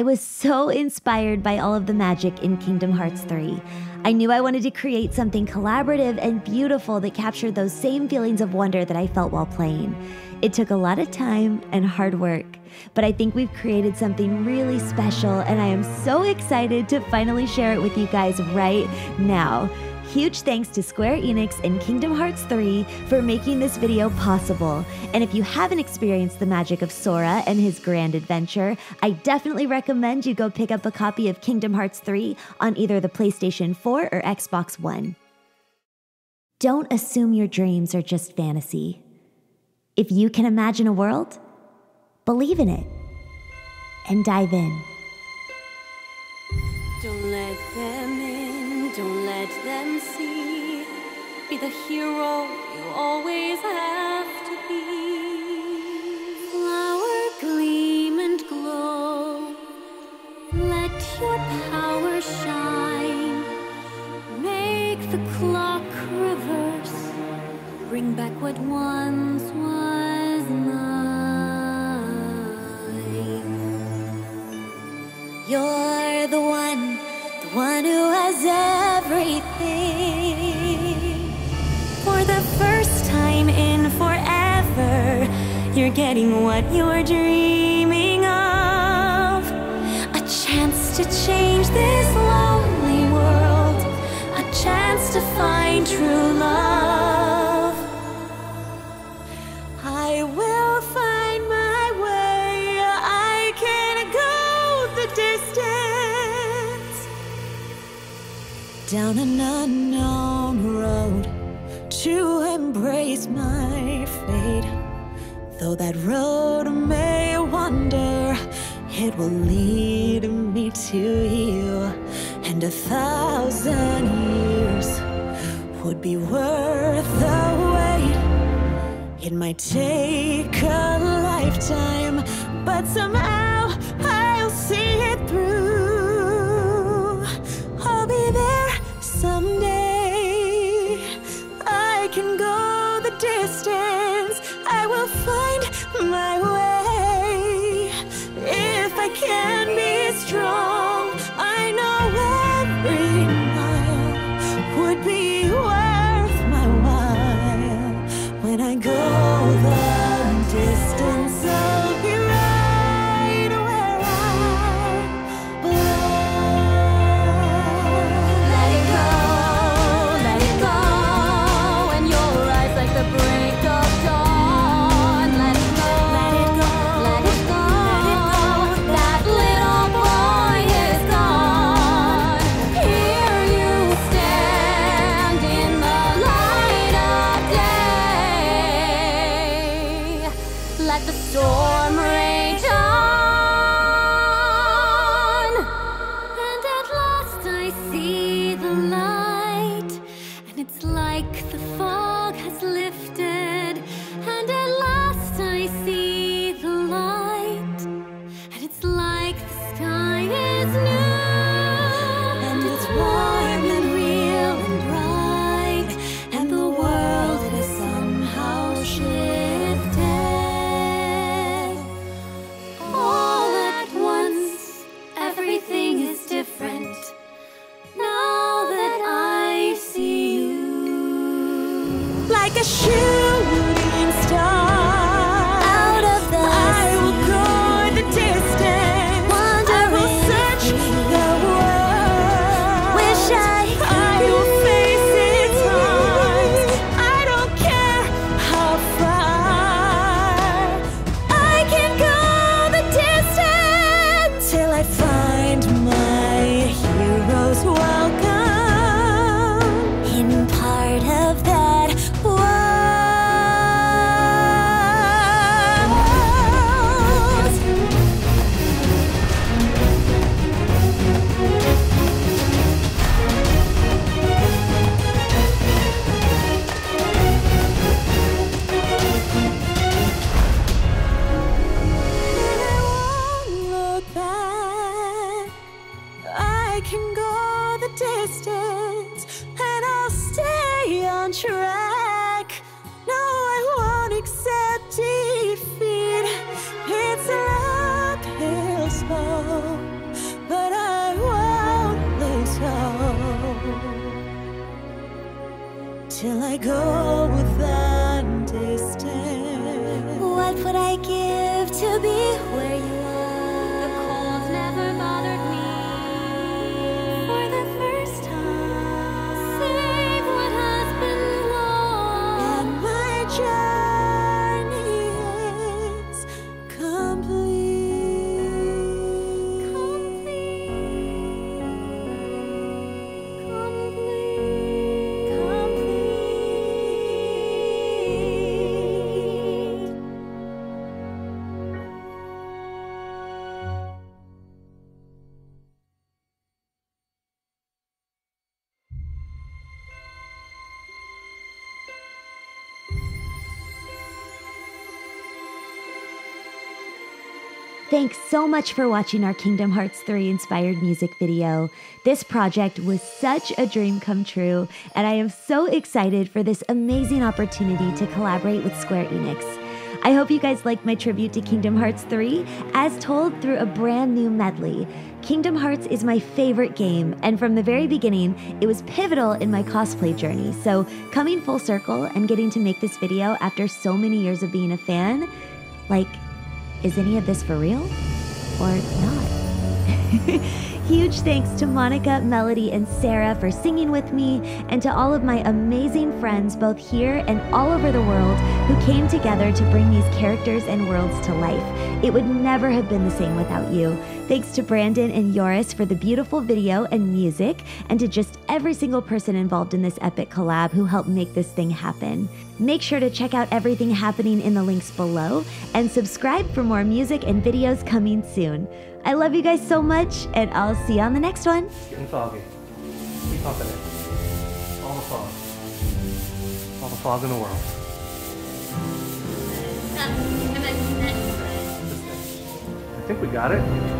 I was so inspired by all of the magic in Kingdom Hearts 3. I knew I wanted to create something collaborative and beautiful that captured those same feelings of wonder that I felt while playing. It took a lot of time and hard work, but I think we've created something really special, and I am so excited to finally share it with you guys right now. Huge thanks to Square Enix and Kingdom Hearts 3 for making this video possible. And if you haven't experienced the magic of Sora and his grand adventure, I definitely recommend you go pick up a copy of Kingdom Hearts 3 on either the PlayStation 4 or Xbox One. Don't assume your dreams are just fantasy. If you can imagine a world, believe in it and dive in. Don't let them in, don't let them see. Be the hero you always have to be. Flower gleam and glow. Let your power shine. Make the clock reverse. Bring back what once was mine. You're the one, the one who has everything. For the first time in forever, you're getting what you're dreaming of. A chance to change this lonely world, a chance to find true love. Down an unknown road to embrace my fate. Though that road may wander, it will lead me to you. And a thousand years would be worth the wait. It might take a lifetime, but somehow distance. I will find my way. If I can like Like a I can go the distance and I'll stay on track. Thanks so much for watching our Kingdom Hearts 3 inspired music video. This project was such a dream come true, and I am so excited for this amazing opportunity to collaborate with Square Enix. I hope you guys liked my tribute to Kingdom Hearts 3 as told through a brand new medley. Kingdom Hearts is my favorite game, and from the very beginning, it was pivotal in my cosplay journey. So, coming full circle and getting to make this video after so many years of being a fan, like, is any of this for real or not? Huge thanks to Monica, Melody, and Sarah for singing with me, and to all of my amazing friends, both here and all over the world, who came together to bring these characters and worlds to life. It would never have been the same without you. Thanks to Brandon and Yoris for the beautiful video and music, and to just every single person involved in this epic collab who helped make this thing happen. Make sure to check out everything happening in the links below and subscribe for more music and videos coming soon. I love you guys so much, and I'll see you on the next one. Getting foggy. Keep pumping it. All the fog. All the fog in the world. I think we got it.